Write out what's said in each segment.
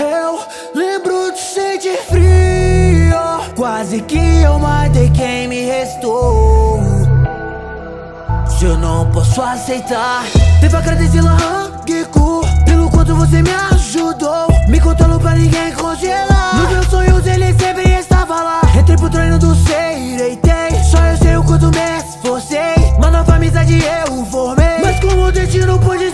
Eu lembro de sentir frio Quase que eu matei quem me restou. Se eu não posso aceitar Devo agradecer lá, Giku Pelo quanto você me ajudou. Me contando pra ninguém congelar. Nos meus sonhos ele sempre estava lá. Entrei pro treino do sei, deitei Só eu sei o quanto me esforcei Uma nova amizade eu formei. Mas como o destino pode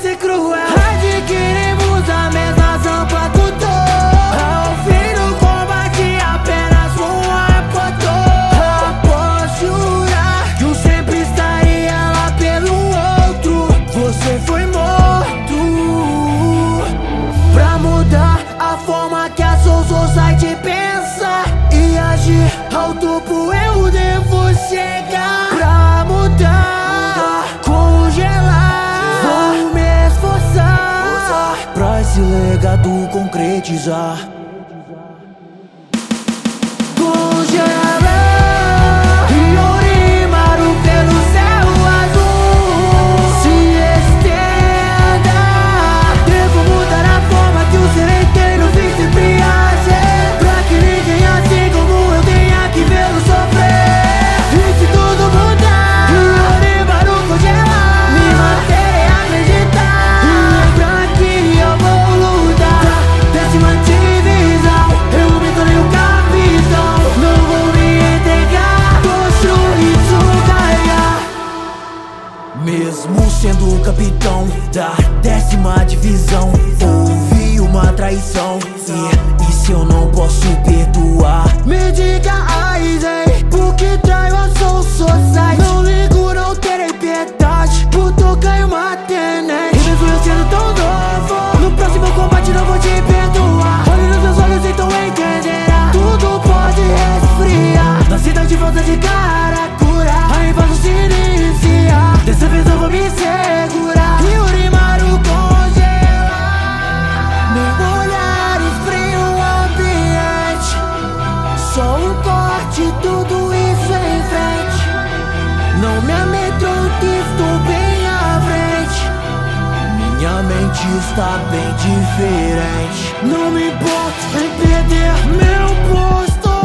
chegar Pra mudar, congelar Vou me esforçar Pra esse legado concretizar sendo o capitão da décima divisão. Houve uma traição E, se eu não posso perdoar? Me diga, Aizen Por que traio a Soul Society Não ligo, não terei piedade Por tocar eu matei, né E mesmo eu sendo tão novo No próximo combate não vou te perdoar. Olhe nos meus olhos então entenderá. Tudo pode resfriar. Na cidade volta de cara Dessa vez eu vou me segurar. E o Rimaru congelar. Meu olhar esfria o ambiente. Só um corte, tudo isso em frente. Não me amedronte, estou bem à frente. Minha mente está bem diferente. Não me importo em perder meu posto